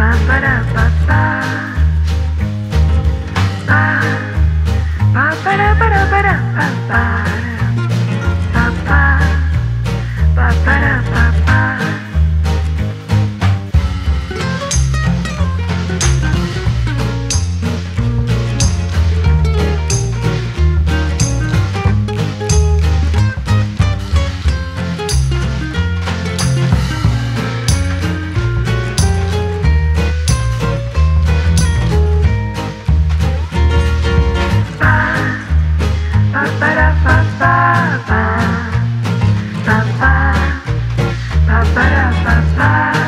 Ba-ba-da-ba-ba. Ba-ba-da-ba-da-ba-da-ba-ba. Christmas time.